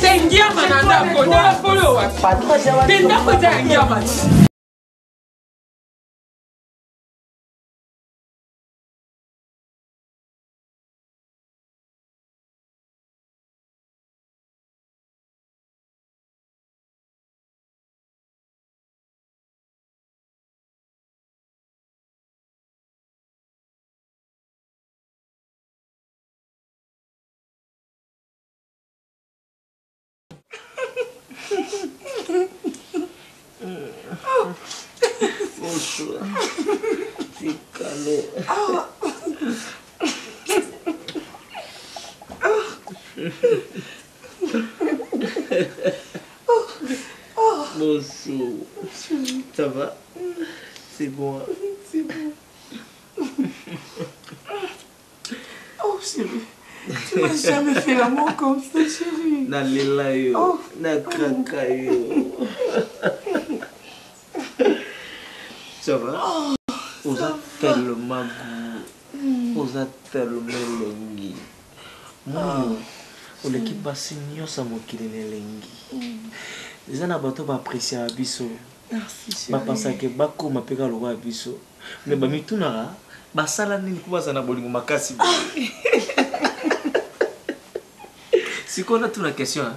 te ngiamba na ndako tala polo wapi te ndako eza ya ngiamba ti nalela yo Oh. nakraka yo. Ça va? Oza tellement goût. Oza tellement elengi moyo oleki basi nyonso ya mokili na elengi. Eza na bato baapresiaka biso. Bapensake bakóma mpe ka lokola biso. Me bamitunaka basala nini po baza na bolingo makasi sikoyo natuna question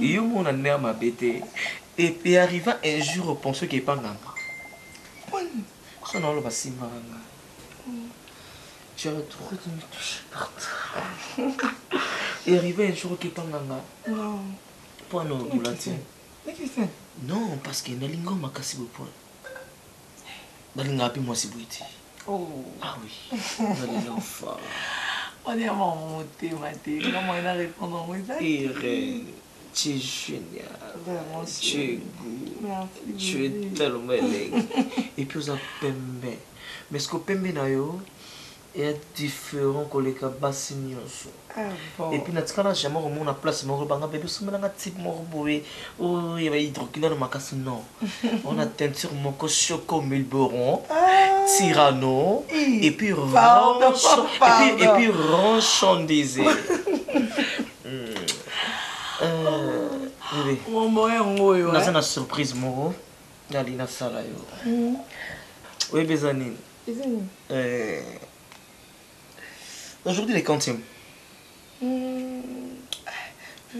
yo mona ndenge mabe te epe arriva un jour pense ke epanganga so na oloba simbanga tu as trop de me toucher partout et arrivé un jour ke epanganga mpona olati non parce que nalingi makasi bopona balingaka mpe mwasi boye te ah oui. Nalinga ofa nalingi enfin On est à mon motema te. Comment il a répondu? En moi ça Irène, tu es génial. Tu es goût. Tu es tellement élegant. Et puis, on a pembe. Mais ce que pembe na yo eya différent koleka basi nyonso. Epuis natikala jamai komona place moko banga bebe osomelanga type moko boye. Oh, Oyo bahydrokinano makasi non. Ona teinture moko choco milberon tirano epuis epuis ranchandise naza na surprise moko. Nalinasala yo. Oyebeza nini aujourd'hui le quantième Je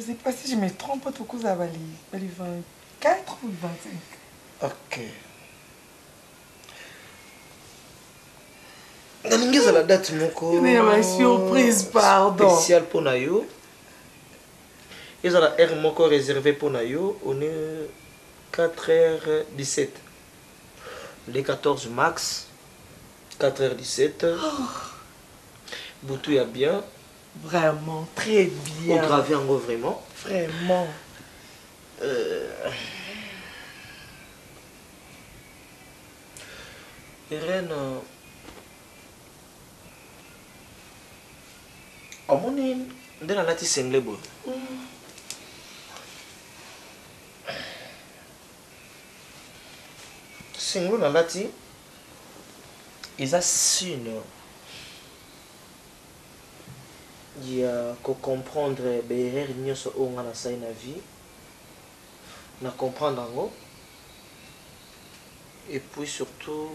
sais pas si je me trompe, tout coup ça va aller 24 ou 25. ok. Nalingi ezala date moko. Il y a ma surprise, pardon. spécial mpona yo ezala heure moko réservé mpona yo on est 4h17 le 14 max 4h17 butu ya bien. Vraiment, très bien. ogravé yango vraiment. Vraiment. irene omoni nde nalati sengle boye? Sengle nalati eza sine ya kocomprendre baerreur nyonso oyo nga nasali na vie. Na comprendre yango. Et puis surtout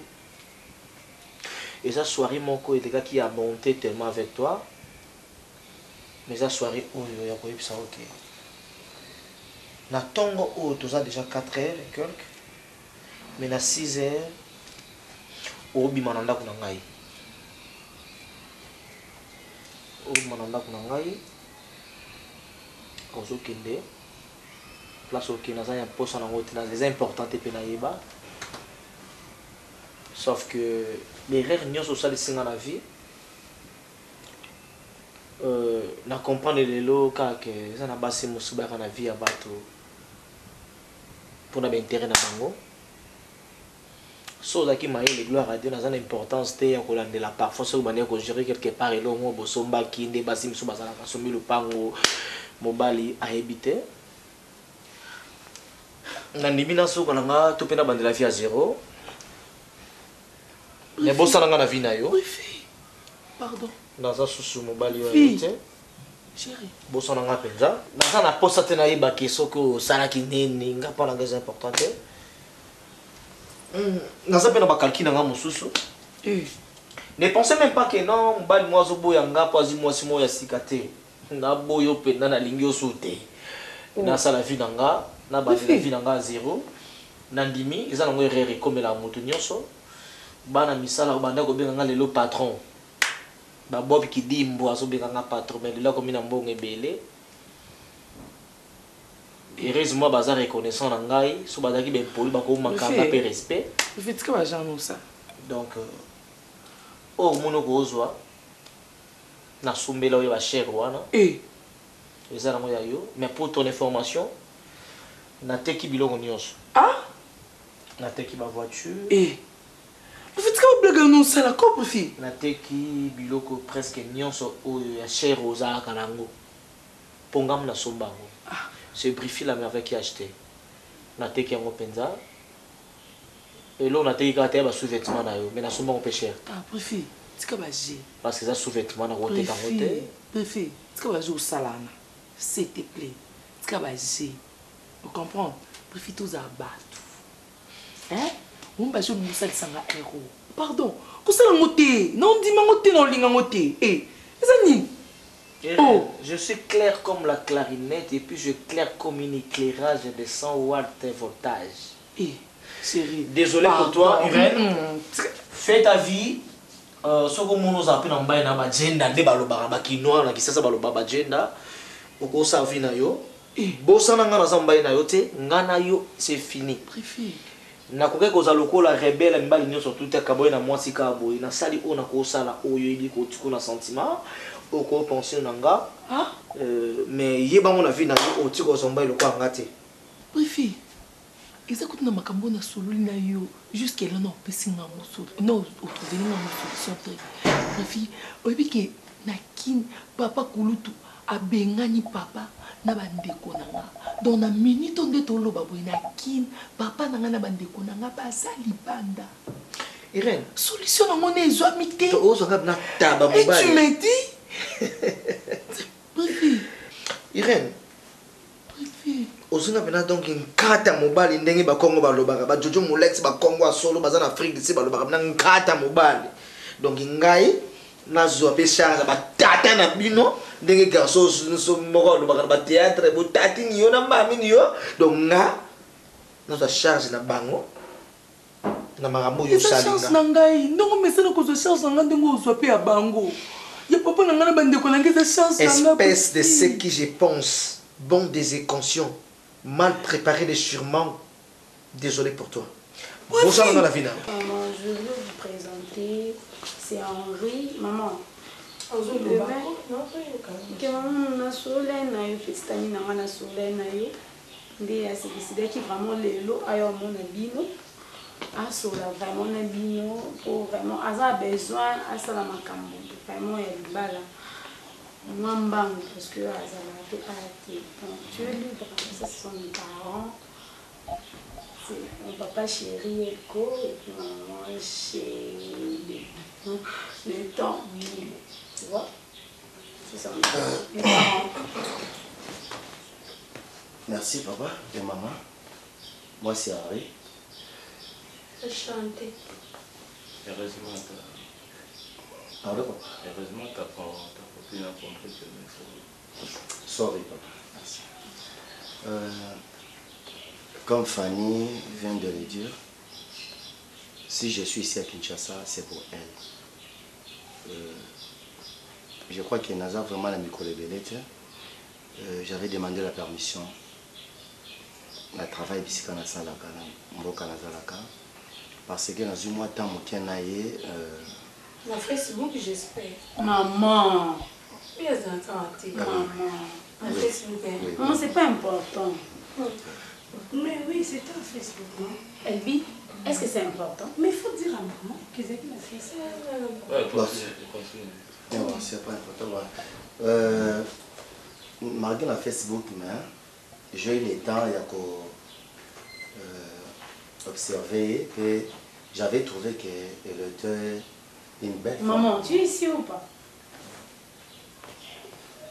eza soirée moko elekaki ya monte tellement avec toi. Mais eza soirée oyo ya koyebisa oke na ntongo oyo toza déjà 4 heures et quelque mais na 6 heures obima na ndako na ngai obima na ndako na place okende naza ya mposa nango te eza important sauf que l'erreur nyonso osalisinga na vie euh, na comprendre lelo kaka eza na basi na vie so ozalaki mayele gloire à dieu naza na importance te ya kolandela parfois soki bandeki kogere quelque part elongo bosombaki nde basi misu bazalaka sombi lopango mobali ayebi te nandimi na nga to mpe na bandela vie ya zéro me bosala nga na vi na yo naza susu mobali oyo te chéri bosana nga mpenza naza na posa te nayebaki soki osalaki nini nga mpo na nga eza important te Hmm, naza mpe na bakalki na nga mosusu. Eh, ne pensez même pas que non mobali mwa azoboya nga mpo azwi mwasi moko ya sika te. Naboya yo mpenza nalingi osu te. Nasala vi na nga nabandela vi na nga zero. Nandimi eza nango erreur ekomelaka moto nyonso. Bana misala banda kobenga nga lelo patron. Babobi kidimbo azobenga nga patron mais lelo akomi na mbongo ebele heureusement baza reconnaissant na ngai so bazalaki bempoli bakomakanga mpe respect. efe tika bajean nosa donc euh, oyo omoni okozwa nasombela oyo bashere wana. Eh, eza nango ya yo. Mais pour ton information nateki biloko nyonso. Ah! Nateki bavoiture Eh. efe tika bablaga nosala ko prefi nateki biloko presque nyonso oyo ya chere ozalaka nango. Mpo ngamu nasomba yango C'est brifi la merveille qui a acheté nateki yango mpenza eloko nateki kaka te ya basous-vêtement na yo. Yango mpe ah prefi tika baje parce que eza sous-vêtement na koteka yango te prefi tika baje osalana s'il te plaît. Tika baje ocomprendre prefi tozala bato hein? Omi baje olingi osalisanga ero pardon? Kosala ngo te na ondimango te na olingango te e eza nini Et Oh. Je suis clair comme la clarinette et puis je clair comme un éclairage de 100 watts voltage. e chéri Désolé pour toi, Irène. Mm, Fais ta vie. Euh, soko mono oza mpe na mbai na bagenda nde balobaka bakinoir na kisasa balobaka bagenda okosa vi na yo Eh. bosana ngai naza mbai na yo te ngai na yo c'est fini nakoki kozala lokola rebele mibali nyonso tutaka boye na mwasi kaka boye nasali oyo nakosala oyo yebi kotiko na sentiment okopension na nga. Ah? Euh, mais yebango na vie na yo oti kozomba eloko yanga te. Préfet eza kuti na makambo na sololi na yo jusque là na opesi nga na otrouveli nga mosolution te. Préfet oyebi ke na kini papa kulutu abengani papa na bandeko na nga. Donc na minute nde toloba boye na kini papa na nga na bandeko na nga baza libanda. Irene. Solution nango na ezwami te. Ozwanga na taba et tu mobali. me dis irene ozinga mpena donc nkata mobali ndenge bakongo balobaka bajojo molex bakongo ya solo baza na afrique disi balobaka mpena nkata mobali. Donc ngai nazwa mpe charge ya batata na bino ndenge garso so moko alobaka na batéâtre botatini yo na mbamini yo. Donc nga nazwa charge na bango na makambo oyo osalinga. Na ngai ndongo mesana kozwa chance na ngai ndenge ozwa mpe ya bango espèce de ce qui je pense bon des inconscients mal préparé de sûrement désolé pour toi. Bonsoir dans la vie Maman, je veux vous présenter. C'est Henri. Maman. ke maman na sole na yo fesitani na nga na sole na yo nde asekisidaki vraiment lelo ayo amona bino asola vraiment na bino po vraiment besoin asala makambo vraiment parce que azalaka te libre ça ce sont mes parents mon papa chéri et puis maman le temps tu vois Merci papa et maman. Moi c'est Henri. Chanter Heureusement, ta, Pardon heureusement, ta, ta copine a compris que nous. Sorry papa. Merci. Euh, comme Fanny vient de le dire, si je suis ici à Kinshasa, c'est pour elle. Euh, je crois que Naza vraiment la micro euh, J'avais demandé la permission. na travail bisika na mboka nazalaka parce que nazwi mwa ntan moke na ye Na Facebook, j'espère. maman Oui, elles entendent. maman Na Facebook, hein. maman c'est pas important Mais oui, c'est un Facebook. hein. Elbi est-ce que c'est important? Mais il faut dire à maman continue. Mais bon, c'est pas important. Euh, malgré la Facebook, mais j'ai eu le temps il y euh, observer que j'avais trouvé qu'elle était une belle femme. maman tu es ici ou pas?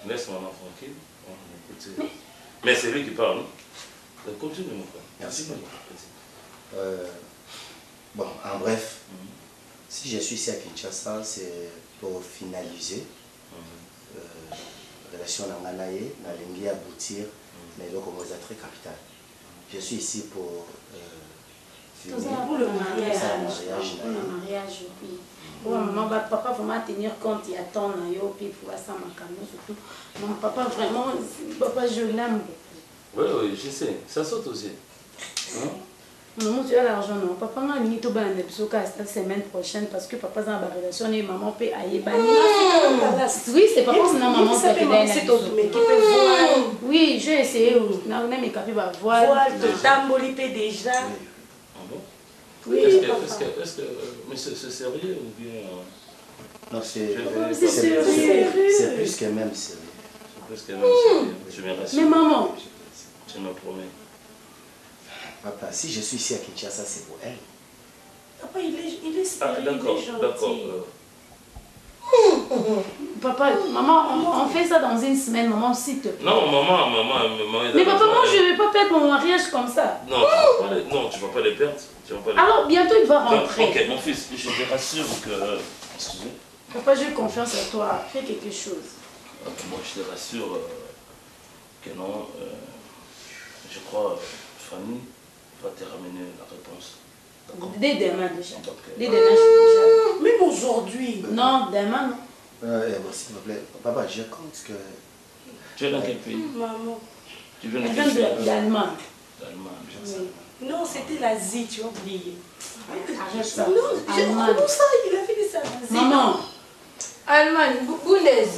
Laisse maman tranquille. On. Mais c'est lui qui parle. hein. Donc, Continue, mon frère. Merci. Euh, bon, en bref, si je suis ici à Kinshasa, c'est pour finaliser euh, relation na ngai na ye nalingi aboutir na eloko moko eza très capital je suis ici pour euh, Pour le mariage. Ça, le mariage, Pour le mariage, puis. Pour maman, bah, papa vraiment tenir compte, il attend, na yo, puis pour ça, ma camion, surtout. Mon papa, vraiment, papa, je l'aime beaucoup. Oui, oui, je sais. Ça saute aussi. Hein? Maman, tu as l'argent, non? Papa, on a mis tout bas la semaine prochaine parce que papa, dans la relation, et maman peut aller bani. Oui, c'est papa, c'est maman qui a c'est autre mais qui peut voir Oui, j'ai essayé. Na na mes capi va voir. voir totamboli mpe déjà Ah Oui, Est-ce que, est-ce que, est-ce que, euh, mais c'est c'est sérieux ou bien euh, non c'est sérieux. c'est- c'est plus que même sérieux c'est presque même sérieux. Je me rassure. Mais maman, Tu me promets. papa si je suis ici à Kinshasa c'est pour elle papa il est, il est Ah, sérieux, d'accord, il est d'accord. gentil euh, papa, maman, on, on fait ça dans une semaine, maman, s'il te plaît. Non, maman, maman, maman. Mais papa, moi, je ne vais pas perdre mon mariage comme ça. Non, tu vas les, tu vas pas les perdre. Tu vas pas les Alors, bientôt, il va Non, rentrer. Ok, mon fils, je te rassure que. Excusez. Papa, j'ai confiance en toi. Fais quelque chose. Moi, je te rassure euh, que non. euh, je crois, euh, Fanny va te ramener la réponse. Dès demain, déjà. Dès demain, je même aujourd'hui déjà. Non, demain, non. Euh, eh, bon, s'il vous plaît. Papa je compte que Tu es dans quel pays? Maman. Tu viens de Elle quel pays? de- d'Allemagne. D'Allemagne. non c'était l'Asie tu as oublié. Arrête ça. non j'ai- Allemagne. comment ça il a fait de ça? l'Asie Maman, Allemagne, Bu- Bundes.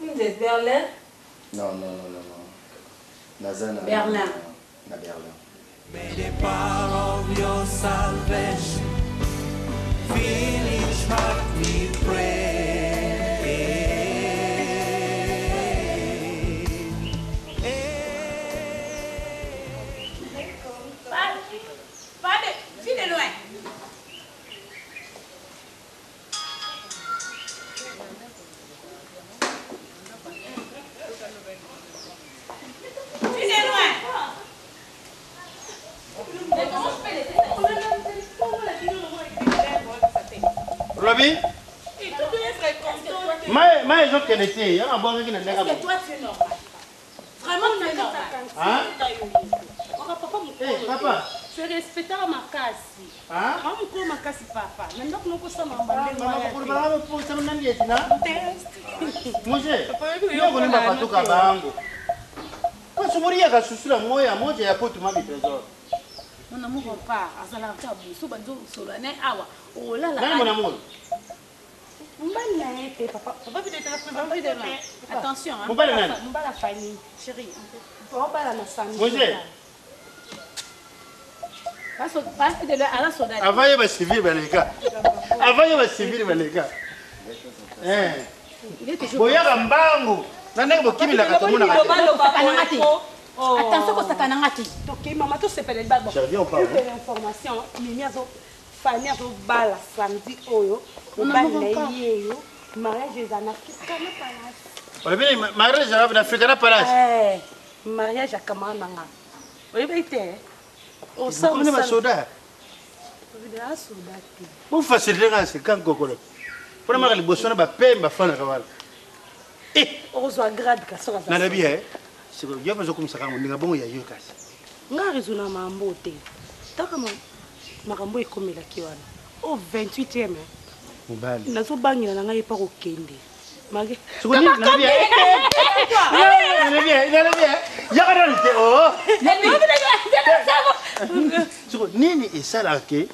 Bundes, Berlin. non non non non non. Naza na Berlin. na Berlin. May the power of your salvation akende te yo nabwakaki na ndenge papa serespectaka makasi mamokolo makasi papa. Na ndako nokosamaabaeposama nani etina mose yokolemba batuka bango pasomoriyaka susula moya moja ya potuma bitrésor mwana moko pa azalaka ta busu banzosoloane awa. Olala mobali na ye te papa papa être attention hein. Mobali mobala na sami muse ala soda avant ye bacivile baleka avant ye bacivile baleka Eh. boyaka mbangu na ndenge bokimilaka tomonaka te attention te mama tosepeleli mimi azobala samedi oyo mobali na ye yo. Mariage eza na afrikana palasi olobi nini mariage arabe na afrika na palace mariage ya kamara na nga oyebi te bokomine basoda osasoda te bofasilite nga seka nkokolo mpona maka liboso na bapembe bafanaka wana okozwa grade kasi okaza nalobi e yo mpenza okumisaka yango ndinga bongo ya yo kasi nga rezo na mambo te. Taka ma- makambo ekomelaki wana o 28 me mobali. Nazobangela na ngai epa kokende. Make siko nini esalaka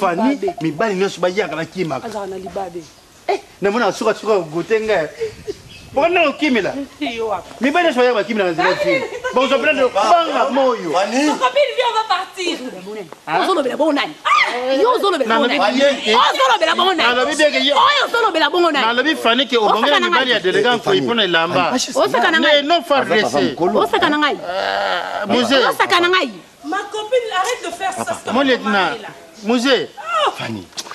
fani mibali nyonso bayakalaki maka azalaka na libabe. Eh, Namona suka suka gote ngai eh. mbona ukimila mibene soya bakimila na zero fili bozopelande banga moyo. Ozolobela bongo nani? Ah, euh, yo ozolobela bongo naniozolobela bongo nanioyo ozolobela bongo nanialobi fanike obongela mibali ya delega nkoi mpona elamba. No fardesosaka euh, na ngai. osaka na. ngai mon lieutenant muse fani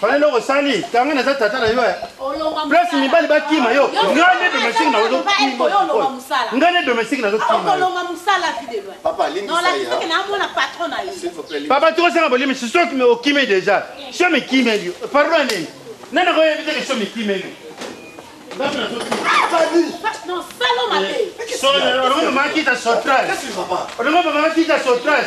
fana eloko osali ntango naza tata na yo place mibali bakima yo ngai nde domestique nazokimangai nde domestique nazokimapapa tikosanga bolimi si soki okime déjà so mikimeli pardon nini nani koyebi teke so mikimeli olongo mama kita sotras olongo mama kita sotras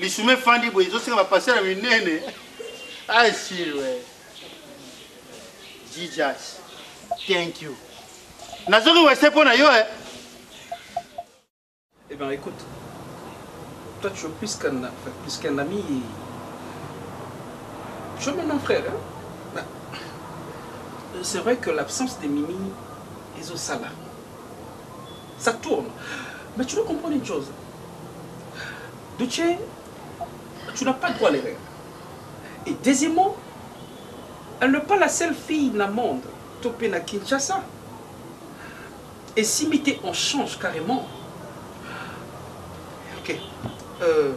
lisuma efandi boye ezosenga bapasera minene asirwe jijas thank you nazoki wese mpo na yo eh. Eh bien, écoute, toi, tu es plus qu'un plus qu'un ami. Tu es un frère. Hein? Bah, C'est vrai que l'absence de Mimi est au salaire. Ça tourne. Mais tu dois comprendre une chose? Duce, tu n'as pas le droit à l'erreur. Et deuxièmement, elle n'est pas la seule fille dans le monde. Topé na Kinshasa. Et si Mité, on change carrément. Ok. Euh,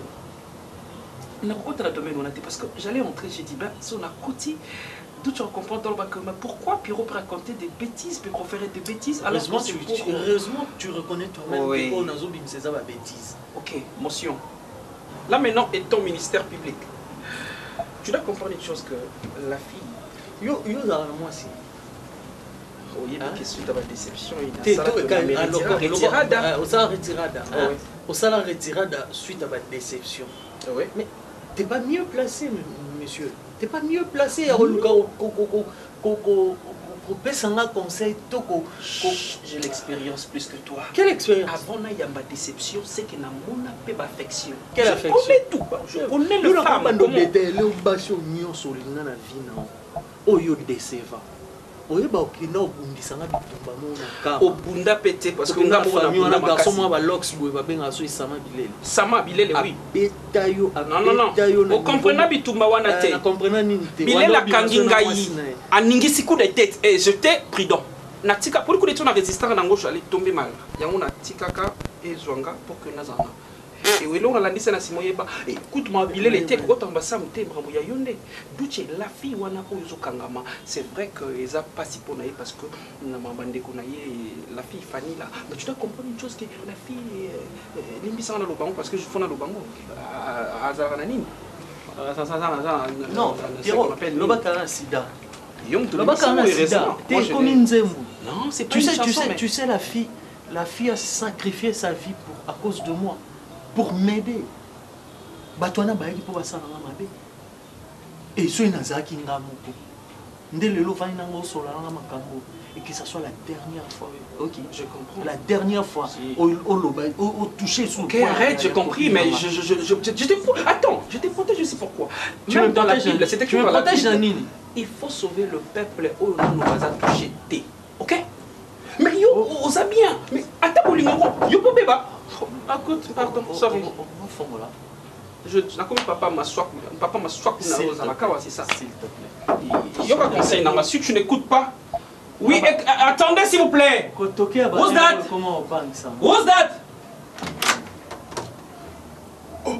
on a dans le domaine on a dit parce que j'allais entrer, j'ai dit ben si on a côté d'où tu comprends dans le bac mais pourquoi Pierrot peut raconter des bêtises, peut faire des bêtises alors Heureusement, tu, heureusement, tu reconnais toi-même Oui. que oh, Nazo Bim, c'est ça ma bêtise. Ok, motion. Là maintenant est ton ministère public. Tu dois comprendre une chose que la fille. Yo, yo, dans moi, si. Oui, mais qu'est-ce que tu as déception il T'es- a ça, la alors, retirada. Ah hein. retirada suite à ma déception Ouais. mais t'es pas mieux placé monsieur t'es pas mieux placé ya koluka kopesanga conseil to J'ai l'expérience plus que toi. quelle expérience? Avant na yamba déception, c'est que na mona pe affection. Quelle je affection? connais tout. Je connais le femme. comment- nyonso olinga na na oyo oyeba okenda obundisanga bitumba mona mpe te parcegarso mwa balox boye babengaka so esama bilele. Sama bilele oui. Abeta yo ah, abeta yo okomprena bitumba wana ah, te? nakomprena nini te? Bilele akangi ngai. aningisi coup de tête. Eh, e jeté prudent natika polikude to na résistance nango jali tombe mala yango natikaka ezwanga pour que nazala ewelongo alandisi na nsima oyeba eh, kutu ma bilele te kokotanga basa motema makambo ya yo nde duce la fille wana oyo ezokangama c'est vrai que eza mpasi mpo na ye parce que na bandeko na ye la fille fani la mais tu dois comprendre une chose que la fille euh, euh, limbisanga na lobango parce que je fona lobango. Ah, azalaka na nini? Ah, ça, ça, non ça, Pierrot, lobaka na sida. Lobaka na sida te ekomi nzembo Non, c'est pas tu une sais, tu chanson, sais, mais- tu sais, la fille, la fille a sacrifié sa vie pour, à cause de moi, pour m'aider. Batwana bayaki po basalanga mabe. Et so nazalaki nga moko. Nde lelo vani nanga osolalanga makambo. Et que ça soit la dernière fois. Ok, je comprends. La dernière fois, au, au, loba- au, au toucher sous Ok, arrête, j'ai compris, mais je, je, je, je, je, Attends, je te protège, je sais pourquoi. Tu Même me dans la Bible, c'était tu écrit me protèges. Janine. Il faut sauver le peuple où on nous a touché. Ok? Mais yo, on sait bien. Mais attends, Bolingo, yo, po beba. Ah, écoute, pardon, sorry. Je, nakomi papa maswaku, papa maswaku na S'il te rosa makawa, c'est ça. S'il te plaît. Yoka conseil nanga, si tu n'écoutes pas. Oui, et- attendez s'il vous plaît. Bana- that? Who's that?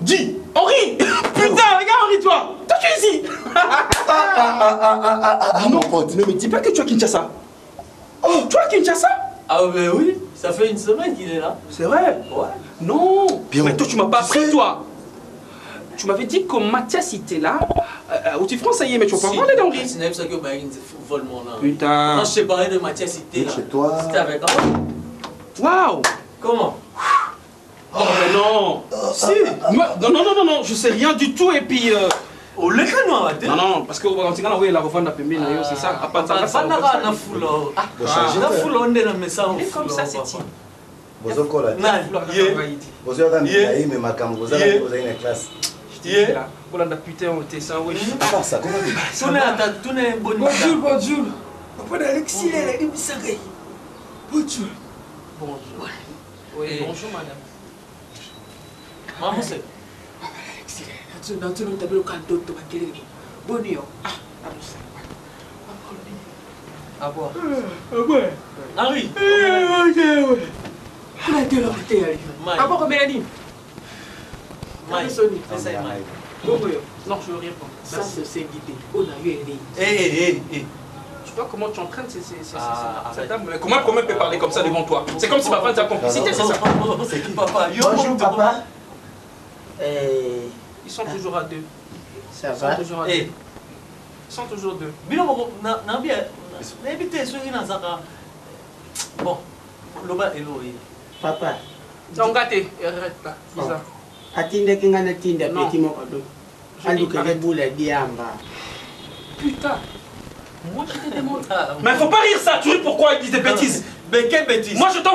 Dis Henri Putain, regarde Henri, toi Toi, tu es ici Ah, mon pote. Ne me dis pas que tu à Kinshasa. Oh, tu à Kinshasa Ah, ben oui, ça fait une semaine qu'il est là. C'est vrai Ouais. Non Bien, Mais toi, tu m'as pas tu appris, toi Tu m'avais dit que Mathias était là. Euh, au petit français, mais tu vas pas Si. parler d'Henri. C'est même ça que Bayin vole mon âme. Putain. Quand je t'ai parlé de Mathias, c'était là. Chez toi. C'était avec Henri. Waouh Comment? Oh, mais non Si. Moi, non, non, non, non, non, je sais rien du tout et puis. Euh... oleka no ate Non, non, parce que okantinga na oyela kovanda pembeni na yo, c'est ça. Na fulo na fulo nde na te makambo ozali na classe. Kolanda putain tune boni bonjour bonjour. Papa kuna ye Non, je veux rien prendre. ça elei eh eh eh Tu vois comment tu entraînes ces, ces, ces, ces- Ah, cette dame Comment, comment elle peut parler comme ça devant toi? C'est comme si ma femme en complicité, c'est ça. c'est qui? Papa Bonjour papa. Eh, Ils sont toujours à deux. ça Ils sont toujours à deux. eh Ils sont toujours deux. bino moko na na bia nayebi te soki nazaka bon loba elo ye Papa, Non, gâté, arrête là. Lisa. atindaki nga natinda Non. peti moko do alukele arrête. bula diamba Putain. Moi, je. Ah, Mais faut pas rire ça, tu ris pourquoi ils disent des bêtises? mais quelle bêtise Moi, je t'ai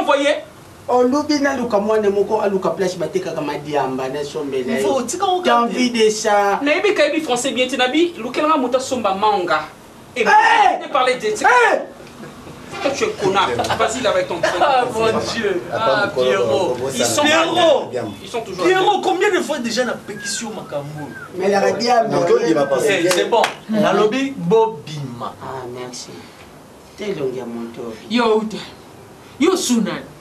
olubi naluka mwana moko aluka place batekaka madiamba nasombela Faut otika ngo T'as envie de ça Nayebi kayebi français bien lukelanga manga. Et Hey de parler de Hey Toi, tu es connard. Vas-y là avec ton ah mon dieu. Ah pierrot. Ils sont pierrot! Ils sont toujours à pierrot combien de fois déjà makambo. Eh, c'est bon. Bobima. Ah merci. Uta yo sunani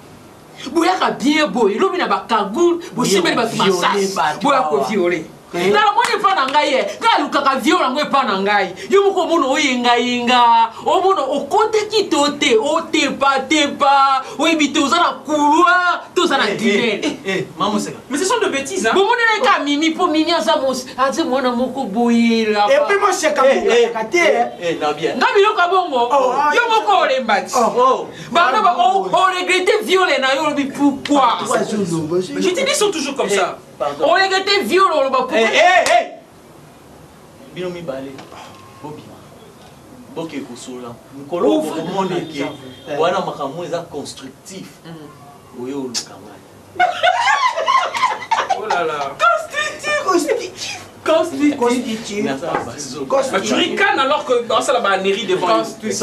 boyaka bien boye lobi na bakagule bosimbeli bato masasi. boya koviole? Tala moni epa na ngai ye ngai alukaka viole yango epa na ngai. Yo moko omona oyengayenga omona okoteki to te otepatepa oyebi te oza na couloir to oza na dinene mamoseka Mais ce sont de bêtises, hein. bomonela eka mimi mpo mimi aza mwana moko boyela epi moseka bukaka te nabia. Nga biloko bongo Oh, ah, yo moko olemba ti bana ba- o- oregrete viole na yo olobi pourquoi? Wazulu Je te dis, sont toujours comme ça. oregrete viole oloba Eh, pourquoi eh, eh. Eh, eh! bino mibale bobima bokee kosola. Mikolo okomoneke wana makambo eza constructif. Oyo oluka ngai oh alors que basala banéri devantelobi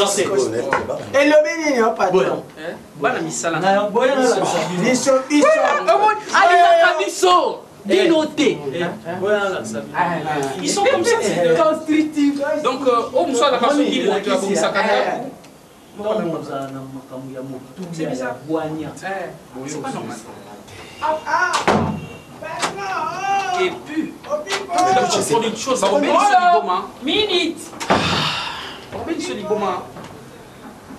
nini opatbana misalaaliso Na la sabino. Ils sont comme ça, c'est de... Donc, euh, oh, Moussa, la personne qui est tu as comme ça, C'est bizarre. C'est pas normal. Et puis, tu prends une chose, Robin minute. Robin. na misala na bango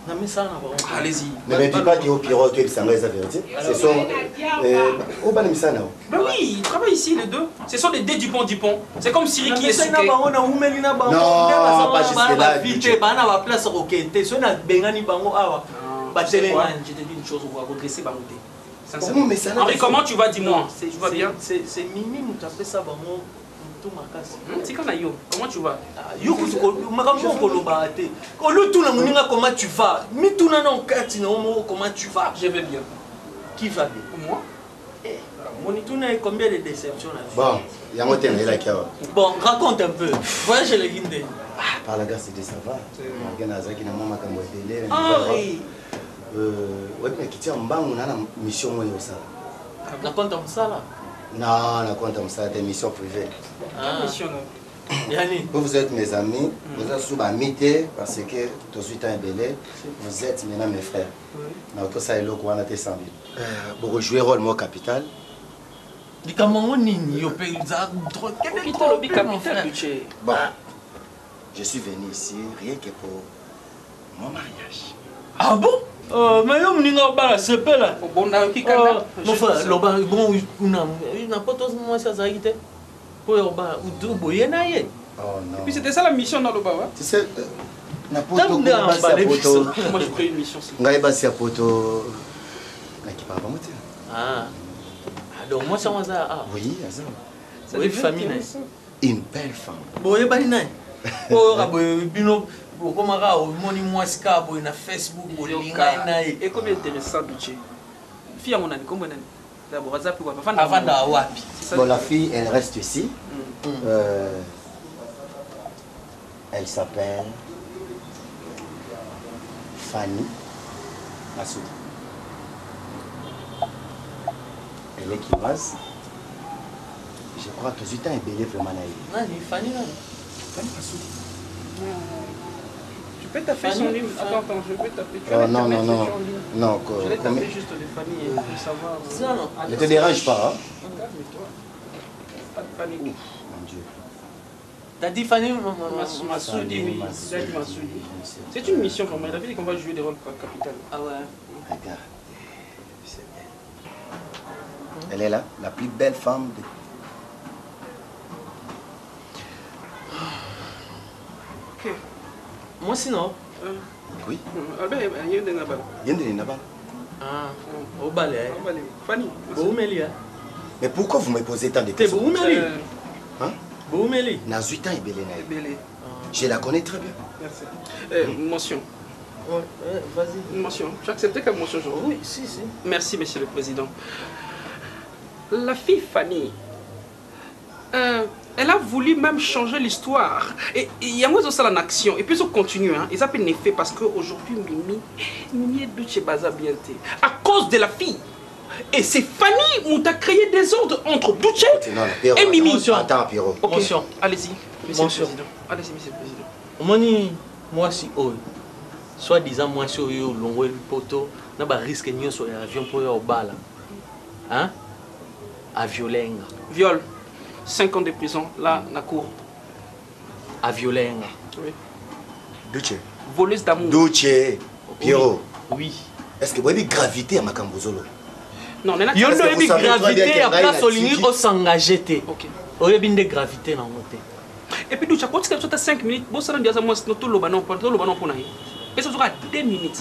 Allez-y. Ne me dis pas que au Pierrot, tu es la vérité. Ce sont. Au Banamisana. Mais oui, ils travaillent ici, les deux. Ce sont des dés du pont du pont. C'est comme Siri qui est na souqué. bango na na bango Non, pas jusque bana là, bavi budget. te bana na baplace kokende te soki nabengani bango awa C'est quoi? batelema Je te dis une chose, on va redresser mais ça Henri, comment tu vas, dis-moi? Tu vas bien C'est c'est mimi moto apesa bango makasi yo. Comment tu vas yo kutu ko- makambo okoloba te. Olotuna moninga comment tu vas? Mituna na okati na yo moko comment tu vas? Je vais bien. qui va bien? Moi? Monituna ye combien de déception na vie? Bon, il y a un thème là qui a. bon raconte un peu. Voyage eleki nde Par la gare, c'était ça va. Morgan Azaki, na mama kambo ebele. henri Ouais, mais qui tient en bas, on a une mission na compte ya mosala Non, on a compte comme ça, des missions privées. Ah. Mission, non yani Vous, vous êtes mes amis, vous êtes sous ma mité parce que tout de suite un belé, vous êtes maintenant mes frères. Na auto ça eloko wana te 100 000. Euh, bon jouer rôle moi capital. likambo nini yo mpe eza Quitte le big capital, budget. Bon. Je suis venu ici rien que pour mon mariage. ah bon? Mais yo moninga obala sepela loba bon na mwasi azalaki te po na ye Oh non. Puis c'était ça la mission euh, na Ngai basi ya poto. Donc moi ça aza ah. Oui, aza. oyebi famille na ye Une belle femme. boyebani na. Ye oyo ka boye bino bokomaka omoni mwasi kaka boye na facebook bolingai na ye ekomi intéressant duce fi yango nani kombo nani d'abord aza mpe wapi avandaka wapi Bon, la fille, elle reste ici. Mm. Euh, elle s'appelle Fanny Massoud. Elle est kinoise. Je crois que Zutan est belé vraiment naïf. Fanny Massoud. Tu peux taper son livre Attends, attends, je vais taper. Tu Oh, non, non, non. Non, Je vais taper juste les familles pour savoir. euh, Non, non. Ne te dérange pas, hein Calme-toi. Pas de panique. Mon Dieu. t'as dit Mas- Massoudi, oui. Massoudi. C'est une mission vraiment. Il a dit qu'on va jouer des rôles capitaux. ah ouais Regarde. C'est elle. Elle est là, la plus belle femme de... Ok. Moi sinon Euh, Oui. Albert, Nabal. ah ye On va aller. Fanny. boumeli ye Mais pourquoi vous me posez tant de questions boumeli Euh, Hein? Boumeli Nazutan et Belé. Je la connais très bien. Merci. Euh, mention. Ouais, ouais, vas-y Une mention. Tu as accepté comme mention aujourd'hui oui si si Merci, Monsieur le Président. La fille Fanny, euh, elle a voulu même changer l'histoire. Et il y a moi aussi en action. Et puis on continue. Hein. Ils appellent effet parce qu'aujourd'hui, Mimi, Mimi est Duce Baza Bienté. À cause de la fille. Et c'est Fanny qui a créé des ordres entre Duce et Mimi. attention. Attends, Pierrot. Ok, Mention. allez-y, Monsieur Mention. le Président. Allez-y, Monsieur le Président. omoni mwasi oyo soit disant mwasi oyo olongweli poto na bariske nyonso ya avion mpo oyo obala hein? aviolenga Viol, 5 ans de prison, là, la cour. aviolenga Oui. Duce. Voleuse d'amour. Duce. Pierrot. oui Est-ce que vous avez gravité à Makambozolo? Non, on est là. yo que oyebi gravité ya place olingi osengage te Ok. oyebi nde gravité nango te Et puis, tu as continué à 5 minutes. Le le tu as 2 minutes.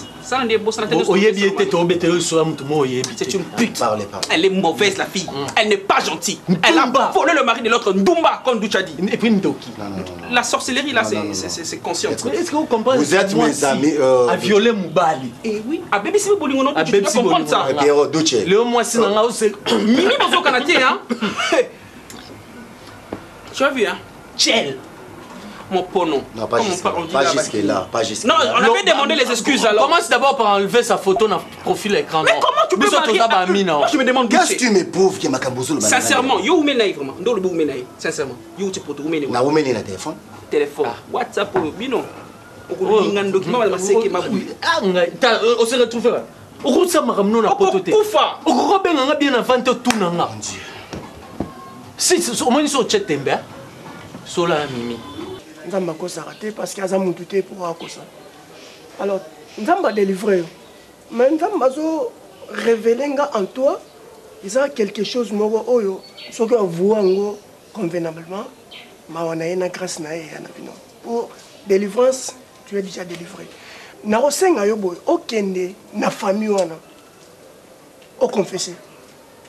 Oyebi oyo mo oyebi C'est une pute. Elle est mauvaise, la fille. Elle n'est pas gentille. Elle a volé le mari de l'autre, Ndumba, comme Doucha dit. et puis ndoki. La sorcellerie, là, c'est- c'est c'est- c'est conscient. Mais est-ce que vous comprenez Vous êtes mes si, amis, euh, a violé mobali Et oui, à Baby Sibi Bolingo, non, À tu dois comprendre ça. Eh, mwasi na nga ose Mimi hein. Tu as vu, hein. chel Mon pono. Non, pas Comme on jusque parle, on dit Pas là-bas. jusque là. Pas jusque Non, là. on avait demandé les excuses alors. commence d'abord par enlever sa photo na profil écran Mais comment tu peux na Moi, je me demande Qu'est-ce que tu me prouves que Makambozolo Sincèrement, yo oume naï vraiment? Ndo le oume naï. Sincèrement, yo tu poto oume naï. Na women na téléphone. Téléphone, WhatsApp, oh, bino. okulinga document bala maseke mabuyi na poto te okokobenganga otunanga omoni so tembe ah? solala mimi nzambe akosaka te parce que aza mutu te mpo akosa. Alors nzambe adélivre yo mais nzambe azo révélé nga en toi eza quelque chose moko oyo soki avoue yango convenablement mawa na ye na grâce na ye eya na bino pour délivrance tu es déjà délivré. Nakosenga yo boye okende na famille wana oconfesse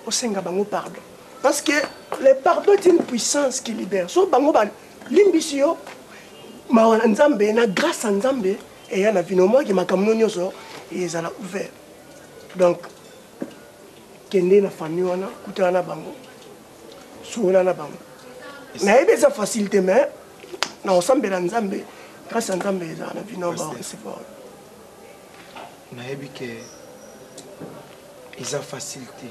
osenga bango pardon. Parce que le pardon est une puissance qui libère. So bango balimbisi yo mawa na nzambe na grâce ya nzambe eya na bino moki makambo no nyonso ezala ouvert. Donc kende na famille wana kutana na bango. Sola na bango. Nayebi eza facilité mais na kosambela nzambe grâce ya nzambe ezala na bino barecevoir nayebi ke eza facile te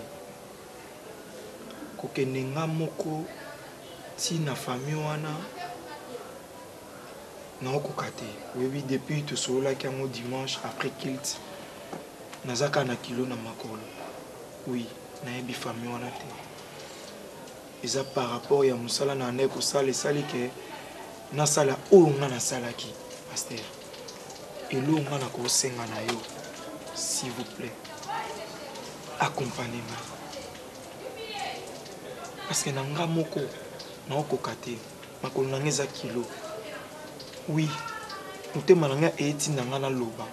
kokende nga moko ti na famille wana naokoka te. Oyebi depuis tosololaki yango dimanche après kilt naza kaka na kilo na makolo. Oui nayebi famille wana te. Eza par rapport ya mosala na nde kosala esali ke nasala oyo nga nasalaki paster eloko nga nakosenga na yo s'il vous plaît. Accompagnement parce que na nga moko naokoka te. Makolo na nga eza kilo oui. Motema na nga eyetinda nga naloba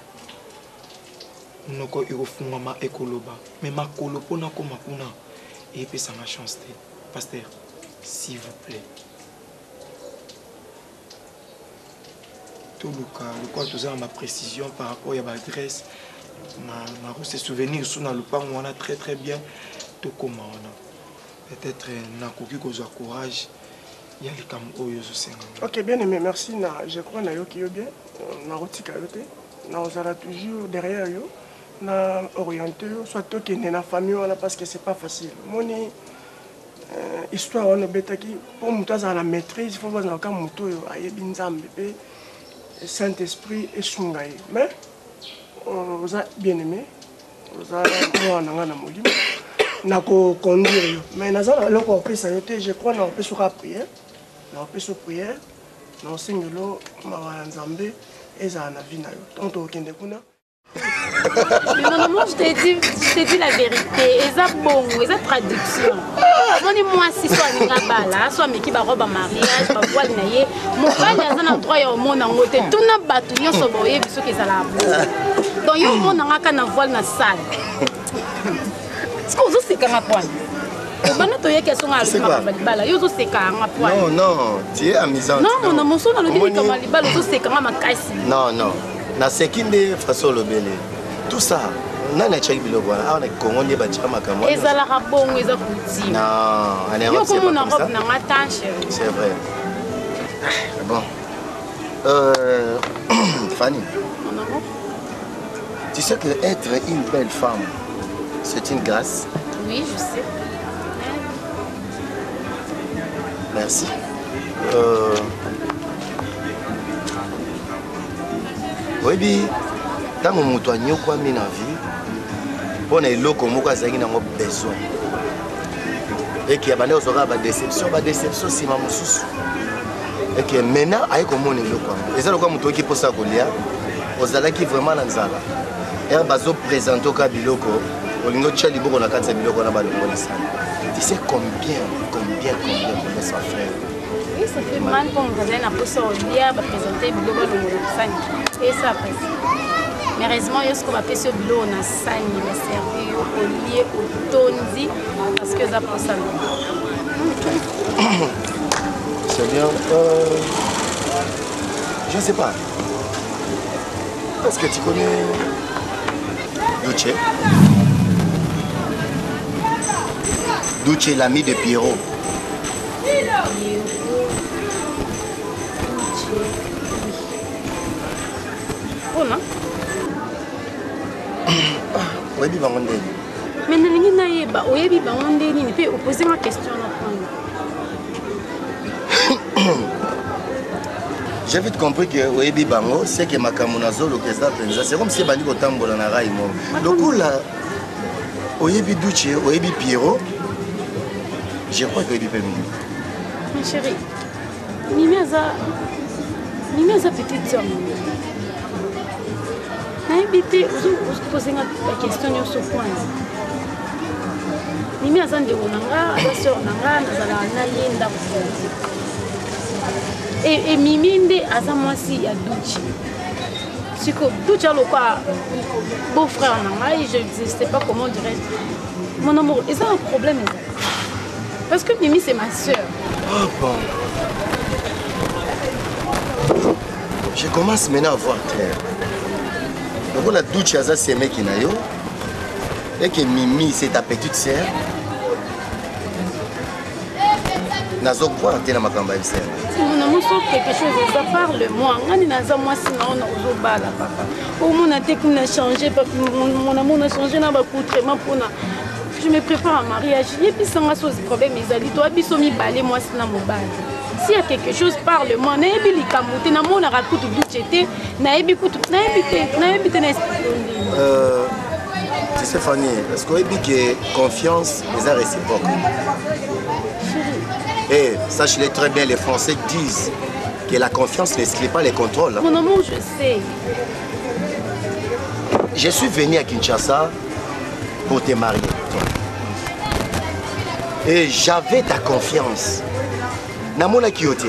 monoko ekofungwama ekoloba me makolo mpo nakóma kuna eyepesanga chance te. Paster s'il vous plaît. Toluka lokola toza na baprécision par rapport ya baadresse nakose souvenir so na lopango wana très très bien. Tokóma wana peut-être nakoki kozwa courage ok bien aimé merci. Je crois nayoki yo bien. Toujours derrière yo. Na oriente yo. Soit tokende famille parce que c'est pas facile. Moni euh, histoire wana obetaki mpo moto azala na maîtrise fo bazalaka moto oyo ayebi nzambe mpe saint esprit esunga ye mais bien aimé. Oza mwana na ngai na molimo nakoconduire yo. Mais na eloko kopesa yo te je crois na kopesa oka priere ezala moi je t'ai dit, dit la vérité. Eza bongo, eza traduction. omoni mwasi so alinga bala so ameki barobe ya mariage bavoile na ye mobali aza na droit ya omona nyonso boyebi soki ezalaka bongo. Donc yo omonanga kaka na voile sale siko ozosekanga pwana obanda libala yo ozosekanga pwana Non, non, tu es amusante. non mona mosu nalobi Omoni- likama libala ozosekanga makasi Non, non. naseki nde faso olobele tout ça nani atiaki biloko wana? Awa na kongo nde batiaka makambo wana? ezalaka bongo eza kutime Non, en yo Europe, c'est pas komona comme ça. robe na nga tan chéri C'est vrai. Bon. Euh, Fanny, tu sais que être une belle femme, c'est une grâce? oui je sais Merci. Euh, oyebi ntango moto anyokwami na vie mpo na eloko moko azalaki nango besoin. Eke abandi kozwaka badéception badéception nsima mosusu. Eke maintenant aye komona eloko yango. Eza lokola moto oki mposa kolia ozalaki vraiment na nzala. Ere bazoprésente oka biloko olingi otya liboko na kati ya biloko wana balongolisana tu sais combien combien combien combien ça fait? Oui, ça fait mal pour nous aller na posa olia baprésente biloko longola sani esa pesa mais heureusement yo siko bapesi yo biloko na sani baservi yo olie otondi parce que eza posa C'est bien. Euh, je ne sais pas. Est-ce que tu connais Duce Duce, l'ami de Pierrot. mpona oyebi bango ndeni mais nalingi nayeba oyebi bango nde nini mpe oposenga question na mpona j'ai vite compris que oyebi bango c'est que makambo nazoluka eza mpenza. C'est comme si ebandi kotambola na rai moko. Lokola oyebi duce oyebi pierrot je crois que oyebi mpe mimi ma chéri mimi aza mimi aza petite mimi nayebi te ozoposenga baquestion nyonso kwanza mimi aza ndeko na nga aza sœur na nga nazalaka na ye ndako e mimi nde aza mwasi ya beau frère na je ne sais pas comment dirais mon amour eza un problème parce que mimi c'est ma sœur. Oh bon. Je commence maintenant à voir clair. lokola duche aza semeki na yo. Eke mimi c'est ta petite sœur. Nazokroire te na makambo ya bisere na moso quelque chose eza parle moi. Ngani naza mwasi na ona ozobala papa. Omona te kuna change mon amour na change na bacoutrement mpona je me prépare à mariage. Yebisanga so problème ezali toya biso mibale mwasi na mobali s'il y a quelque chose parle moi nayebi likambo te namonaka kutu duce te nayebi kutu nayebi te nayebi te na Euh, tu sais Fanny, est-ce qu'on dit que confiance est réciproque? Et sache-le très bien, les Français disent que la confiance n'exclut pas les contrôles. mon amour je sais. Je suis venu à Kinshasa pour te marier. Et j'avais ta confiance. namonaki yo te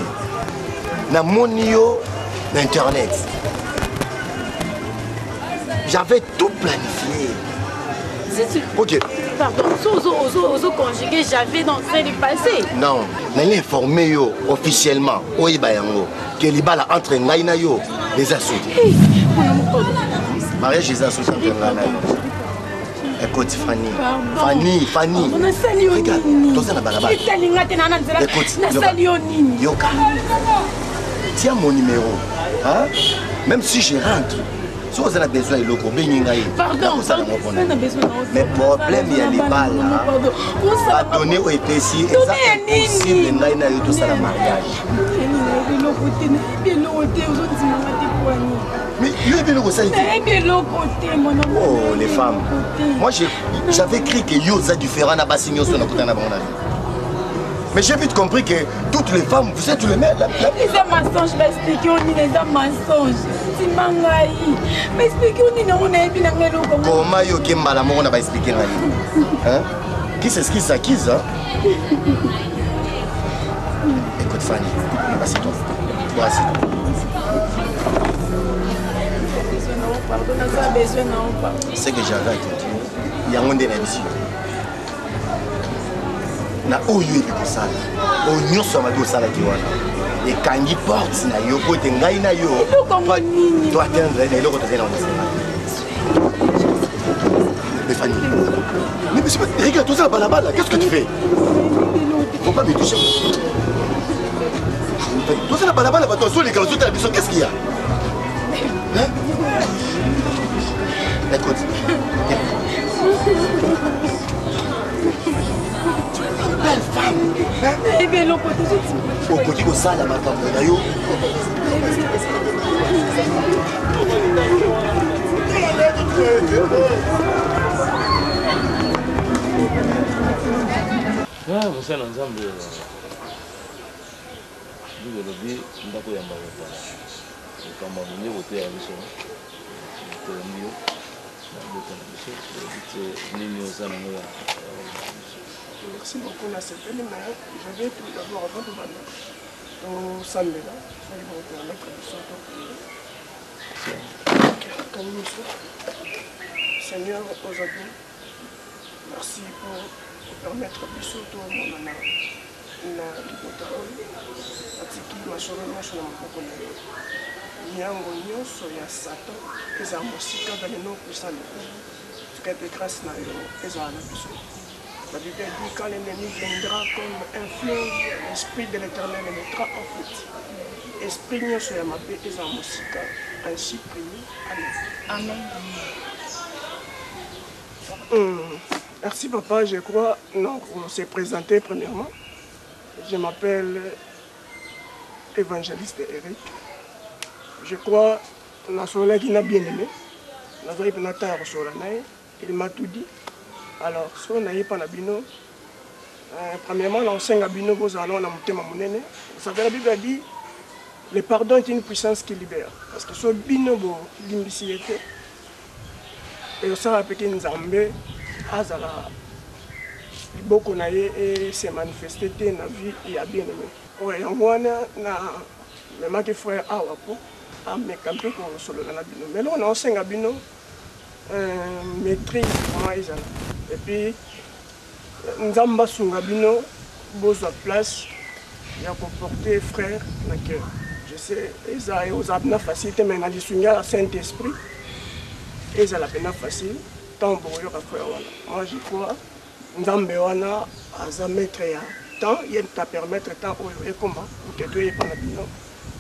namoni yo internet j'avais tout planifié. Ok. Pardon so ozoconjugue j'avais dans c'est du passé. Non nalingi informe yo officiellement oyeba yango ke libala entre ngai na yo eza suki mariage suki entre ngai na yo écoute fani fani fani toza na balabayoka tia mon numéro hein? même si je rentre so oza na besoin eloko obengi ngai mais problème ya libala badone oyo epesi eza impossible ngai na yo tosala mariage. Mais nayebi eloko te mwana oh les femmes. Moi j'avais cru que yo oza différent na nakutana na bango na vie mais j'ai vite compris que toutes les femmes vous êtes les mêmes la, la, eza mensonge baexplike yo nini eza mensonge nsima ngai baexplike yo nini yango nayebi nanga eloko koma yo oke mbala moko na baexplike ngai Hein? qui s'exquise s'acquise hein? écoute fanny assieds-toi Bon, assieds-toi ce que j'avais à te dire yango nde nayebisi yo na oyo oyebi kosala. Oyo nyonso ya mabe osalaki wana. Ekangi porte na yo po ete ngai na yo. To atteindre na eloko tozali na onesema Mais Fanny, mais monsieur, regarde, tout ça, balabala, qu'est-ce que tu fais? Faut pas me toucher. Tout ça, balabala, attention, les gars, tout à la maison, qu'est-ce qu'il y a Écoute. tu es une belle femme. Ebe eloko tozotima. okoki kosala makambo na yo. mosala na nzambe duku elobi ndako ya mbakotala ekamba monye koteya biso toyambi yo nini oza nango ya merci beaucoup na sepeli na yo je vais tout d'abord avant tobanda tosambela soki bakotoa mettre biso tokokambi biso seigneur aujourd'hui merci pour permettre biso tomonana na libota oyo atiki masolo nyonso na maboko na yo miango nyonso ya satan ezala mosika dans le nom puissant de Dieu. tika ete grâce na yo ezala na biso La Bible dit quand l'ennemi viendra comme un fleuve, l'esprit de l'éternel le mettra en fuite. Esprit nyonso ya mabe ezala mosika ainsi prié. Amen. amen Hum, Merci papa, je crois, non, on s'est présenté premièrement. Je m'appelle évangéliste Eric. Je crois, Nasola qui n'a bien aimé, Nasola qui n'a pas il m'a tout dit. Alors, si on n'a pas bino, euh, premièrement, l'enseigne à bino, vous allez en monter ma monnaie. Vous savez, la Bible a dit, le pardon est une puissance qui libère. Parce que ce bino, l'imbécilité, et osala peke nzambe azala liboko na ye ese manifeste te na vie ya bien aimé oyo yango wana na memaki frère awa po ameka mpe kosolola na bino. Mais loko naosenga bino euh, maîtrise vraiment ezala epuis nzambe asunga bino bozwa place ya koporte frère na cœur. Je sais eza ozala mpena facile te mais na lisungi ya saint esprit ezala mpena facile ntango bokoyoka frère wana moi je crois nzambe wana aza maître ya temps ye ta permettre temps oyo ekoma oke toyepa na bino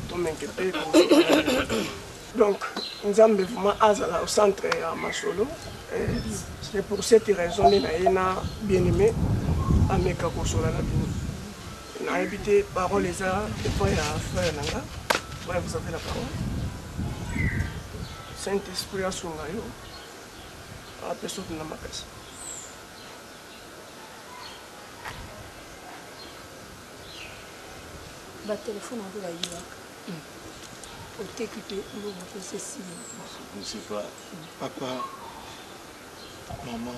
tomenke mpe donc nzambe vraiment azala au centre ya masolo. C'est pour cette raison nde na ye na bien aimé ameka kosola na bino. Nayebi te parole eza epai frère na nga vous avez la parole. Saint-esprit asunga yo. Apesa otina makasi. Batelefone yango bayiwaka oteki mpe mbongo pesa esili Je ne sais pas. Papa, maman,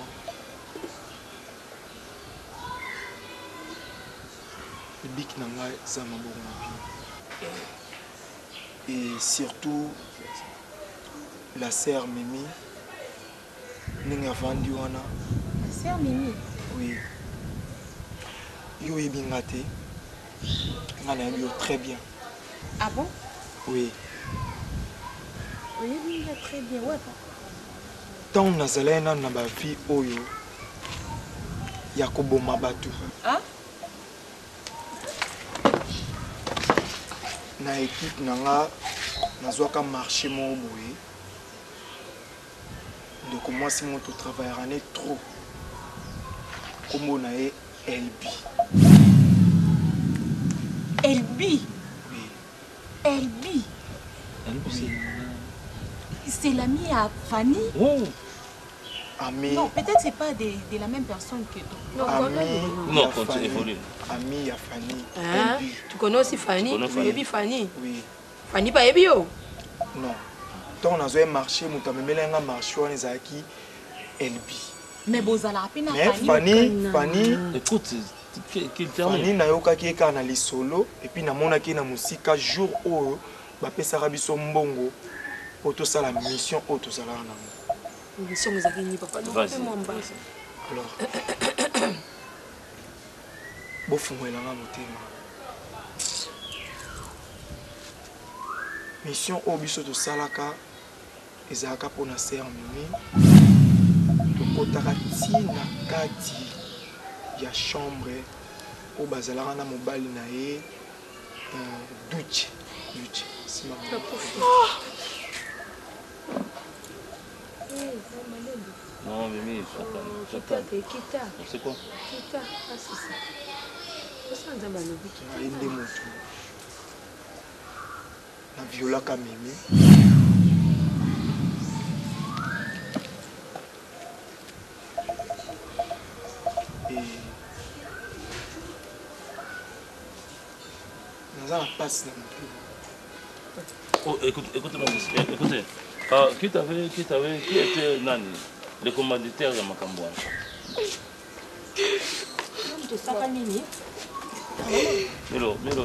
ebiki na ngai eza maboko na bino et surtout la sœur mimi ndenge avandi wana Sœur Mimi? oui. Yo oyebi nga te nga nayebi yo très bien Ah bon? Oui Oui, oui, très bien. Ouais. ntango nazalaki nano na bavie oyo ya koboma bato na ekipe na nga nazwaka marché moko boye ndeko mwasi moko totravaillera ne trop nkombo na ye elbi Elbi. Elbi. C'est l'ami à Fanny. Ami Non, peut-être c'est pas de, de la même personne que toi. ami Non, continue, Fanny. évolue. ami ya fani Hein? elbi Tu connais aussi Fanny? Tu connais Fanny? Fanny? Oui. Fanny bayebi yo non. Ntango nazwa ye marché moto amemeli nga marché wana ezalaki elbi Mais bozala pe na mais Fanny. fani fani Écoute, fani termine. nayokaki ye kaka na lisolo epuis namonaki ye na mosika jour oyo bapesaka biso mbongo mpo tosala mission oyo tozalaka nango. Mission ezalaki nini papa? Alors bofungwelanga motema. Mission oyo biso tosalaka ezalaka mpona ser mimi tokɔtaka ntina kati ya chambre oyo bazalaka na mobali na ye duche duche nsima Non, Mimi, j'attends. J'attends. Kita, C'est quoi? Alobi. ye nde motu na violaka mimi Oh, écoute, écoute, mon fils, eh, écoutez. Ah, qui t'avait, qui t'avait, qui était Nani? Le commanditaire de nini? Milo, Milo,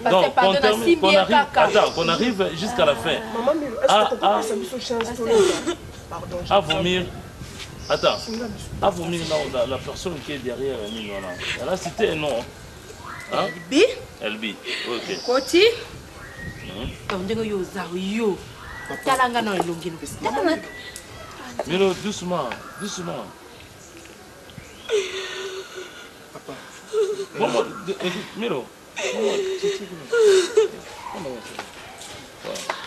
pardon qu'on arrive, attends, qu'on arrive jusqu'à la fin. Maman Milo, est-ce Ah, que tu ah. toloba Pardon. À vomir. Attends. À vomir, la, la personne qui est derrière Milo, là. Elle a cité un nom. lb lb koti. Hmm? Ndenge yo oza yo. Tala nga na elongi na milo doucement doucement. Maman, Miro. Maman, tu sais quoi Maman, tu sais quoi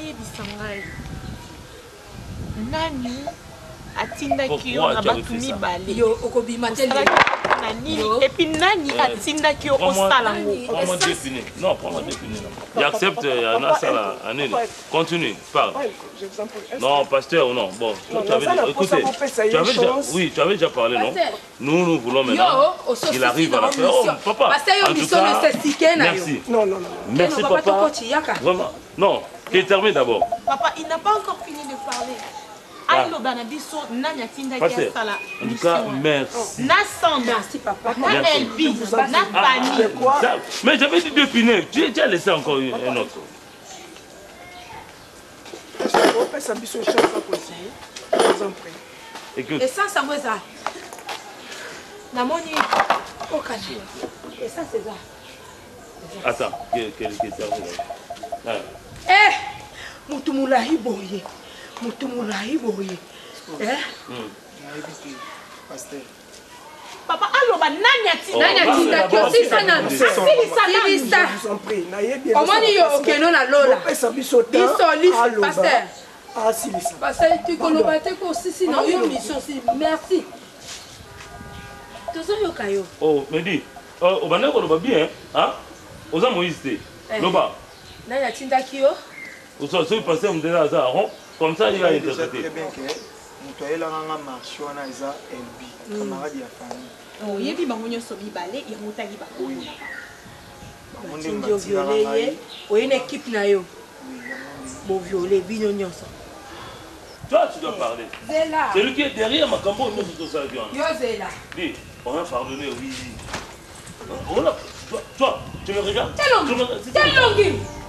ayebisa ngai nani atindaki yo na bato mibale? Yo okobima te na nini epuis nani? Eh, atindaki yo Prends-moi osala ngo? prends-moi deux punais. Non, prends-moi là. J'accepte, euh, Anna Sala, Anil. Continue, parle. Ouais, je vous en prie. Est-ce Non, pasteur, non. Bon, Non, tu avais écoutez, tu avais déjà, oui, tu avais déjà parlé, non? Nous, nous voulons yo maintenant qu'il arrive à la fin. Oh, papa, en tout cas, yo merci. Non, non, non. Merci, Keno, papa Vraiment. Non, qu'il termine d'abord. papa il n'a pas encore fini de parler Ah. en tout cas, merci. na sanda merci papa na Merci. elbi Ah, C'est Ça- mais j'avais dit deux punais. Tu, tu as laissé encore une- un autre. Prie. Écoute, essence yango eza namoni okana essence eza attends, que, que, que termine. eh moto molai boye. Moto molai boye. Eh? Hmm. Papa aloba nani atindakiosilisa oh, yo okeno na lolabisolisipaster tikoloba te kosisi na yo misosi merci. Tozoyoka yo. Oh, Medi oh, obandaki koloba bien oza moïse te. Eh. Loba. Nani atindaki yo aza comme ça moto marché wana eza elbi camarade ya famille oyebi bango nyonso mibale yango otaki bakomona batindi oviole ye. oye na équipe na yo. Boviole bino nyonso. Toi, tu dois parler. Zéla. C'est lui qui est derrière ma cambo, nous sommes tous yo Dis, on a pardonné, oui. On a... toi, toi, tu me regardes? Telongi Tu me-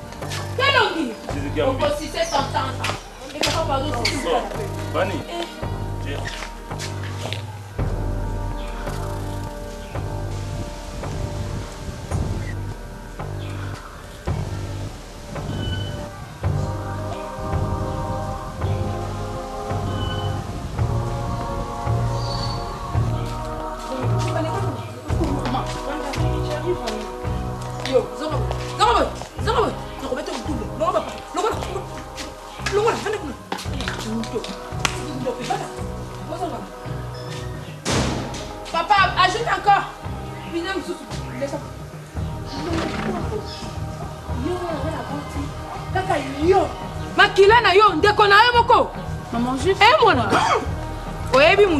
telongi telongi C'est ce qui a mis. okosise tentante ekaka bazosisisa Bani,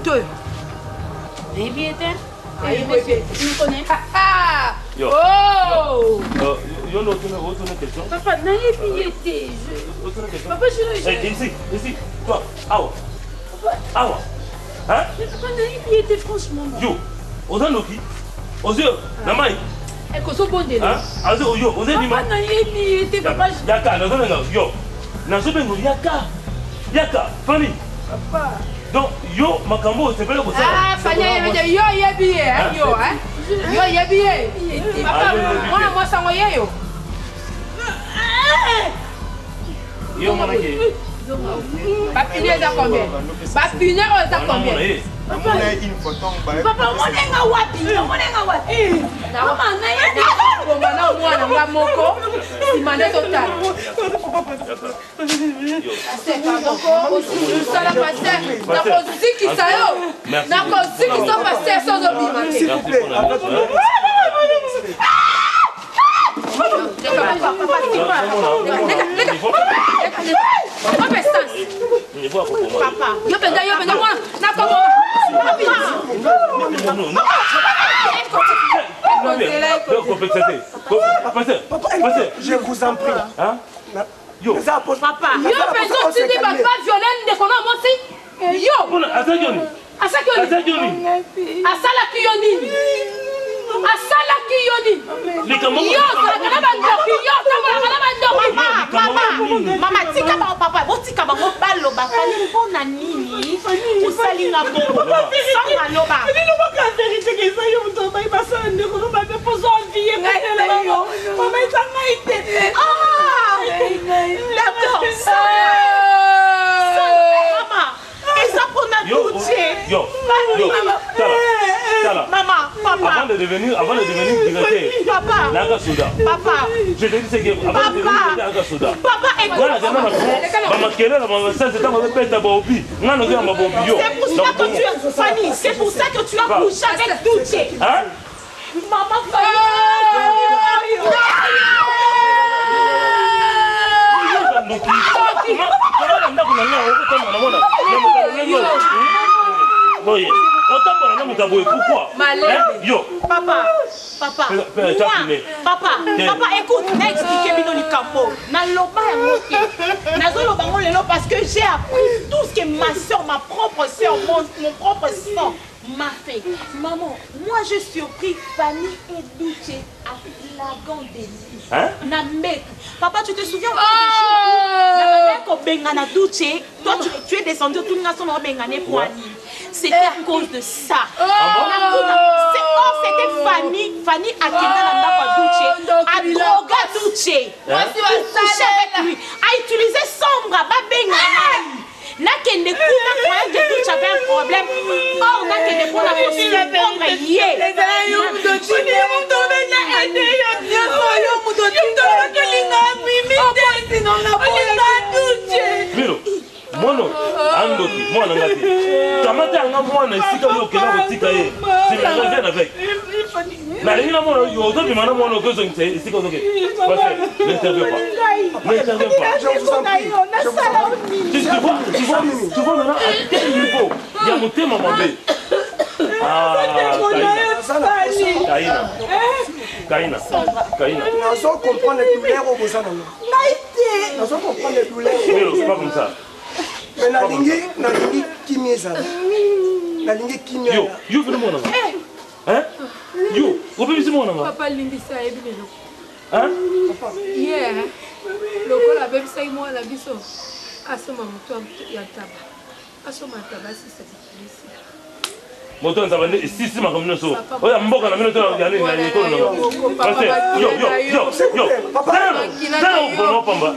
moto oyo. Nayebi ye te ah, eh, ah, ah. oh. papa nayebi ye te papa eh, ici toi awa. Awa. Papa nayebi ye te franchement. Yo oza noki? Ozwi na mai? Eh, Ekozobondela aze oyo ozebima nayebi ye te papa yaka nazobenga yo. Nazobenga yaka yaka fami papa. Donc yo makambo ah, osepeli kosalafanyayebeje yo yebi ye yo ah, yo yebi ye. Mwana mwasango ye yo. Yo mwanake bapinio eza combien? Bapinero eza combien? papa omonenga wapi omonenga wapi mama nayebi Bomba na mwana nga moko. Sima nde totala. Osala paster. Nakozikisa yo. Nakozikisa paster so ozobima yo mpenza yo mpenza mwana nakoboma Je vous en prie. Hein? Yo. Papa. yo mpenza otindi papa viole ndeko na mosi yo. Yo. Azalaki yo nini basalaki yo ni yo ozalaka na bandoki. Yo otambolaka na bandoki. Mama tika bango papa. Botika bango baloba. Fani mpo na nini osalinga bongoalobaka veriteke eza yo moto abai basala ndeko lobabe pozo avie kotelayo mama. Eza ngai te d'accord eza mpona tutie yo, yo, tala, tala. Mama, papa. Avant de devenir, avant de devenir directeur, Papa. Naga Souda. Papa. Je te dis ce que, avant de devenir directeur Naga Souda. Papa, écoute. Voilà, j'ai ma ma maquillage, ma massage, c'est à Bobi. Non, non, non, ma Bobi. C'est pour ça que tu as Fanny, c'est pour ça que tu as couché avec Douché. Hein? Maman Fanny. Otambola na moto aboye pourquoi? Hein? Yo, Papa, papa, moi, papa, papa, écoute, na expliqué bino likambo. Naloba yango te. Nazoloba yango lelo parce que j'ai appris tout ce que ma soeur, ma propre soeur, mon, mon propre sang m'a fait. Maman, moi je surpris Fanny et Douche à la grande délice. Hein? Na. Papa, tu te souviens na Douche, toi tu, tu es descendu tout le monde benga ne pour Annie. C'était à cause de ça. bon? Nakuna, c'est- oh, c'était Fanny, Fanny akenda na ndako ya Douche, a droga coucher avec lui, a utilisé sombre, babenga nakende kuna que Douche avait un problème. Or, nakende mpona kosurprendre ye. Mwana andoki, mwana ngati. Kamata yanga mwana esika oyo okenda kotika ye. La vienne avec. nalingi na mwana yo ozobima na mwana okozongisa esika ozoke. Parce n'intervient pas. N'intervient pas. tu, tu vois maintenant à quel niveau ya motema mabe ah Taïna Taïna kaina. kaina. Nazo comprendre douleur oyo boza nango ngai te nazo comprendre douleur c'est pas comme ça. Me nalingi nalingi kimia ezala nalingi kimia yo yo vele mwana nga hein? Yo obebisi mwana nga papa limbisa ayebi lelo hein? Ye lokola abebisaki mwana biso asoma moto ya taba asoma ya taba asisa bikulisi moto nzaba nde esisi makambo nyonso. Oyo mboka na bino toyaaopamba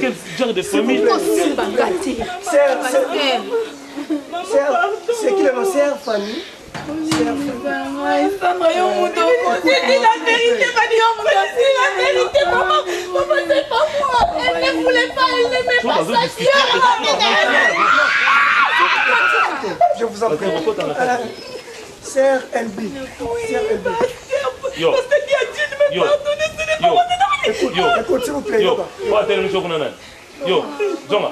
quel genre de famille C'est qui le serre, Fanny Sandra, yo moto C'était la vérité, Mani, yo moto C'est la vérité, maman Maman, c'est pas moi Elle ne voulait pas, elle n'aimait pas sa sœur Je vous en prie. Sœur LB. Sœur LB. Yo. Yo. Yo. Écoute, Yo. écoute, s'il vous plaît. Yo. Yoka. Wa tele miso kuna nani? yo zonga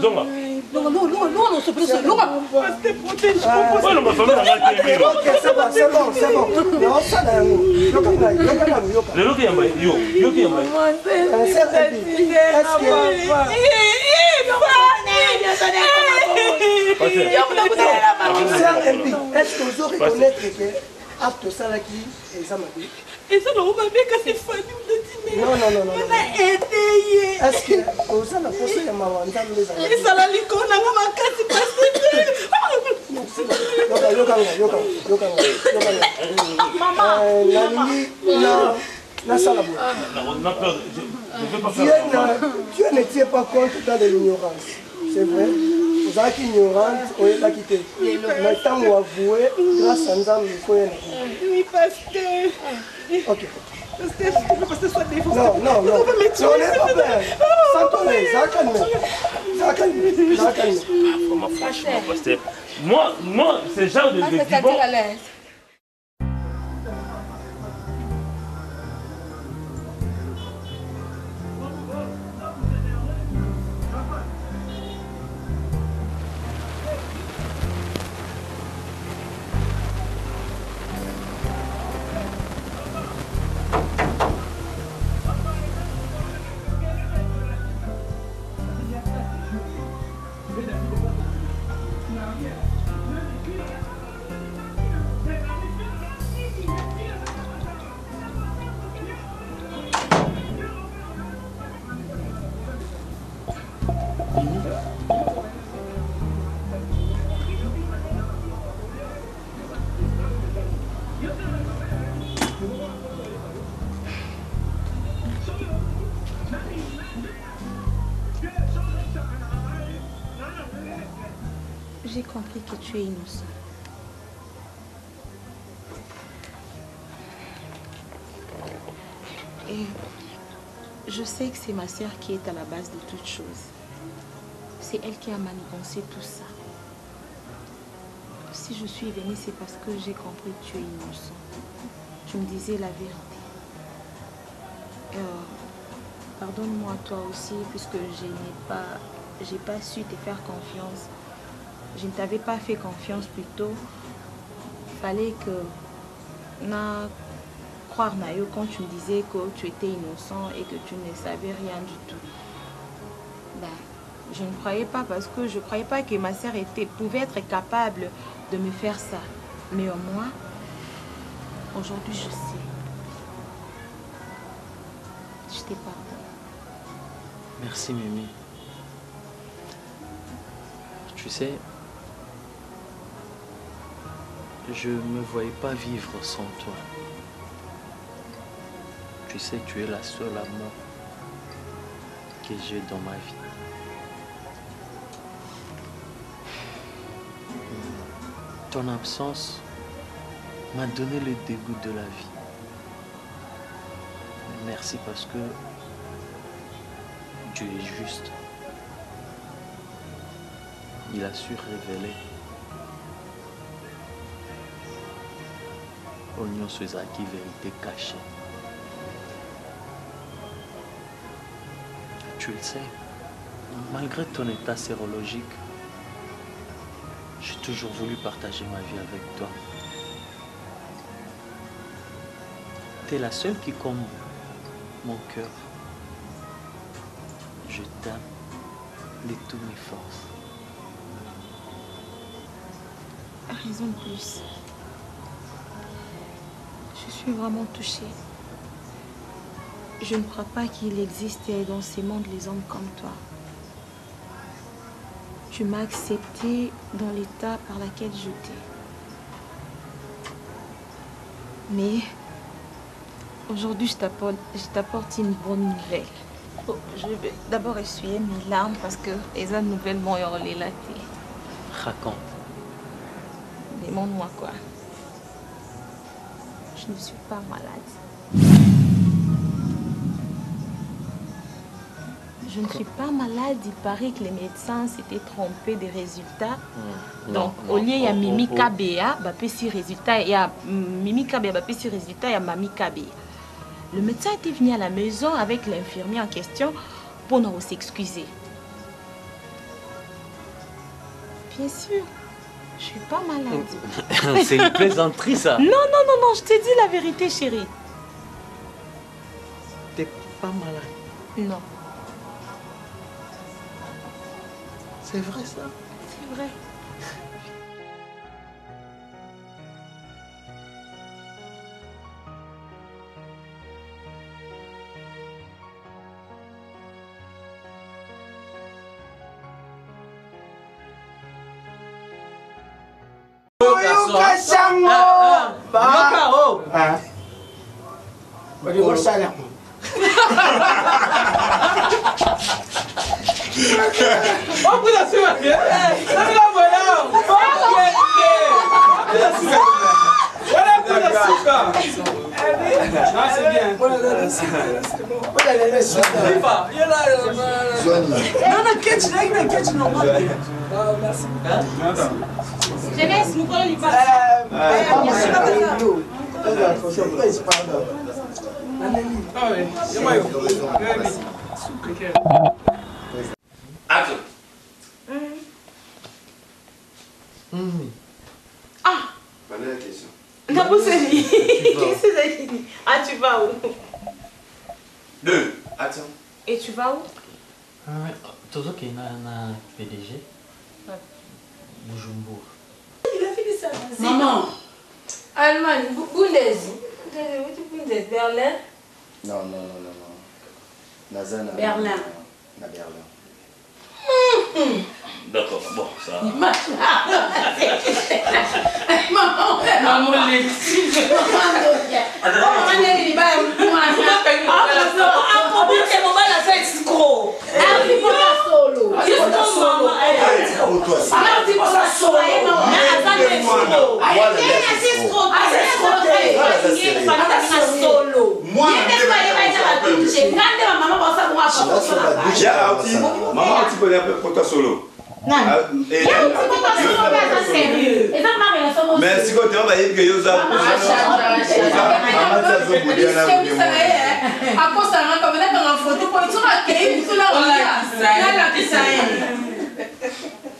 zonga Non, non, non, non, s'il te plaît, c'est Laura. Restez protégés, je comprends. Ouais, non, ma famille, on a été Ok, c'est bon, c'est bon, c'est bon. Non, ça, là, yo, comme là, yo, comme là, yo. Le yo, yamba, yo, yo, yamba. C'est euh, ça, c'est Est-ce que. Est-ce que vous reconnaître que acte ça là qui est ça ma vie? Eza nango mabe kasi fani odotine Non, non, non, non, non. wana ede ye na ezala likolo makasi pasi na nasala boye Na peur. Je je veux pas Dieu, faire. n'a- Dieu ne tient pas compte dans de l'ignorance. C'est vrai. ozalaki ignorante oyebaki te mais ntango avoué grâce à nzambe koyena Oui, pasteur. Ok. S'il te plaît, pasteur, sois défense. Non, non, non. On va me tuer, Non, s'il pas plaît. peur. Sens-toi, ça va calmer. Ça va calmer. Ça va calmer. Franchement, pasteur. Moi, moi, c'est genre de, de vivant. J'ai innocent. Et je sais que c'est ma sœur qui est à la base de toutes choses. C'est elle qui a manigancé tout ça. Si je suis venue, c'est parce que j'ai compris que tu es innocent. Tu me disais la vérité. Euh, Pardonne-moi toi aussi, puisque je n'ai pas su te faire confiance. Je ne t'avais pas fait confiance plus tôt. Fallait que na croire Nayo quand tu me disais que tu étais innocent et que tu ne savais rien du tout. Ben, je ne croyais pas parce que je ne croyais pas que ma sœur était, pouvait être capable de me faire ça. Mais au moins, aujourd'hui je sais. Je t'ai pardonné. Merci Mimi. Tu sais, je ne me voyais pas vivre sans toi. Tu sais, tu es la seule amour que j'ai dans ma vie. Ton absence m'a donné le dégoût de la vie. Merci parce que Dieu est juste. Il a su révéler vérité cachée. Tu le sais, malgré ton état sérologique, j'ai toujours voulu partager ma vie avec toi. T'es la seule qui comble mon cœur. Je t'aime de toutes mes forces. Raison de plus. Je suis vraiment touchée. Je ne crois pas qu'il existait dans ces mondes les hommes comme toi. Tu m'as accepté dans l'état par lequel j'étais. Mais aujourd'hui, je t'apporte je une bonne nouvelle. Oh, je vais d'abord essuyer mes larmes parce que les nouvelles m'ont hurlé la tête. Raconte. Demande-moi quoi. Je ne suis pas malade. Je ne suis pas malade. Il paraît que les médecins s'étaient trompés des résultats. Donc, au lieu, il y a Mimi KBA, bah, petit résultat, il y a Mimi KBA, bah, résultat, il y a Mami KBA. Le médecin était venu à la maison avec l'infirmier en question pour nous s'excuser. Bien sûr, je suis pas malade. C'est une plaisanterie, ça. Non, non, non, non, je te dis la vérité, chérie. T'es pas malade. Non, C'est vrai, ça? C'est vrai. Viva, il est là. Non, non, catch, là, il a catch normal. Ah, merci. Jeunesse, nous collons les passes. Ah ouais, yama yo. Action. Ah, Voilà la question. Nabuseli. Qu'est-ce que c'est que Ah, tu vas où Deux. Tu vas où? Na na pdg bujumbura Il a fini ça. Maman. Allemagne, Bu- Bundesi. Bundesi, Berlin. Non, non, non, non, non. Naza na Berlin. Na Berlin. D'accord, bon, ça. Maman, maman, les Maman, on est libre. Ah, nataka utwasi mama otipone ape kota solo. Mais sikoyo tema bayebike yozaakozanga kamelakanga foto po etorakei biso na olakisa ye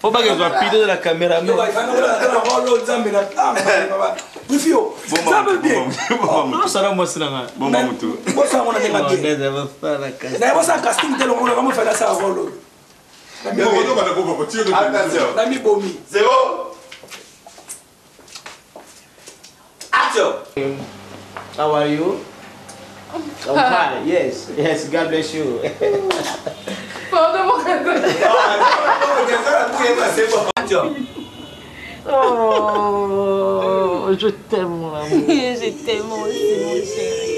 fo bakezwa pido de la caméra osala mwasi nangaamibomi How are you? I'm fine. Yes, yes. God bless you. Action. Oh, je t'aime, mon amour. Je t'aime aussi, mon chéri.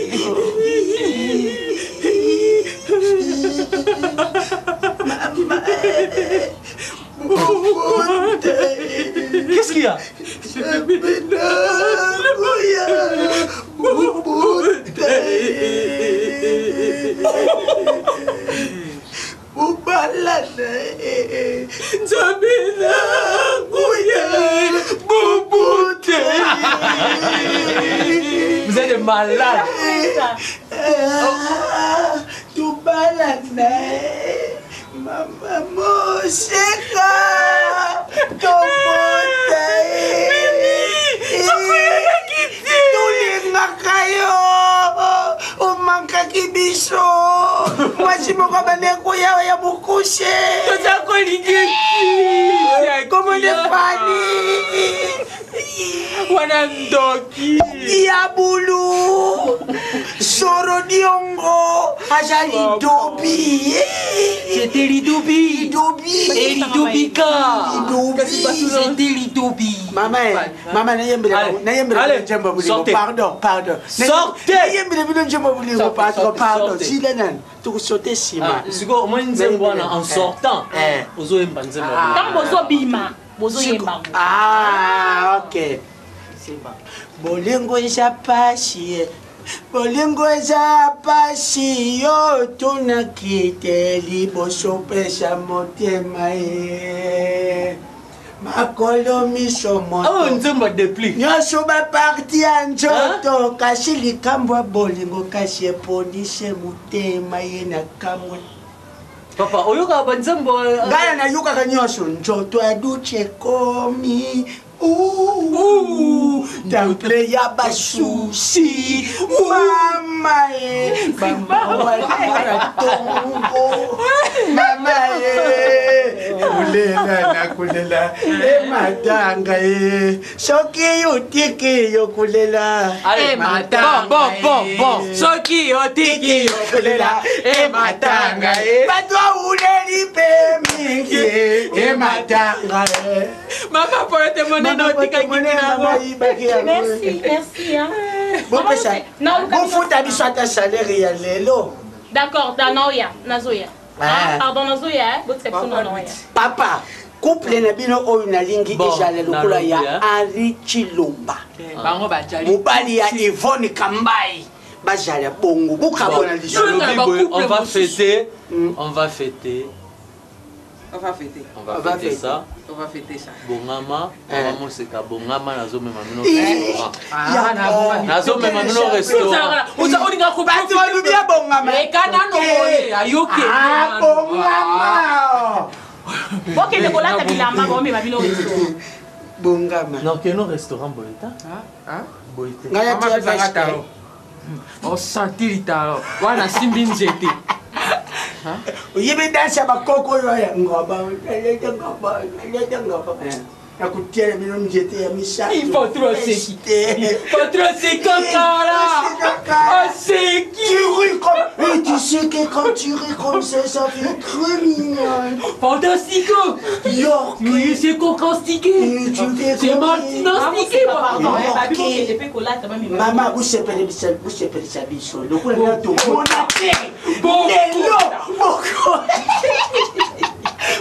Qu'est-ce qu'il y a Je Bala. tubala naye mama moseka. Tobota tolingaka yo. Omankaki biso. Mwasi moko bandeko yawa ya mokuse toza kolingeki komone fani wana ndoki. Ya bulu diongo azali dobi C'était Lidobi. Lidobi. Et Lidobika. C'était Lidobi. mama mama nayembele nayembele njembo bulingo pardon pardon. Nayembele bino njembo bulingo pardon pardon. sile nani tokosote nsima sikoyo omoni nzembo wana en sortant. Ozoyemba nzembo ntango bozobima bozoyemba ah. ok. Bolingo eza pasi. Bolingo eza pasi yo tunaki te liboso pesa motema ye. Makolo miso moto. Nzembo depli nyonso baparti ya nzoto kasi likambo ya bolingo kasi eponise motema ye na kamwe. Papa oyokaka banzembo ngai nayokaka nyonso nzoto ya duce ekomi temple ya basusi mama ye bamawalira tongo mama ye kulela na kulela ematanga ye soki otiki yo kulela soki otiki yo kulela ematanga ye bato auleli mpe mingi ematanga ye mama polo te bofuta biso ata salaire ya lelo. D'accord, da Naoya, Nazoya. Ah. Ah, Pardon, Nazoya, section na Naoya. papa couple na bino oyo nalingi ezala lokola ya henri chilomba bajali mobali ya ivone kambai bazala bongo. Bokabona on va fêter on va fêter on va fêter. On va, on va fêter, fêter. ça. On va fêter ça. Bongama eh. mama moseka bongama nazomema bino restaurant. Ah, nazomema bino restaurant. olinga kobatubalubi ya bongama. Eka nanokole ayoke bongama. Bokende kolata bilamba bomema bino restaurant bongama. Nakeno restaurant boyeta boyete ngai yatiaatalo hmm. osenti litalo wana simbi nzete Uyibindasa bakoko yoya ngoba. Ngoba. Ngoba. Ngoba. nakutiana bino nzete ya misatosekakalaseki tu sais que quand tu ris comme ça ça fait très mignon fantastico york. Mais c'est cocastiqué c'est martinastiqué mama kusepelisa biso lokola natomona te lelo moko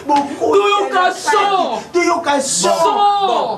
boko Toyoka son. toyoka Son. son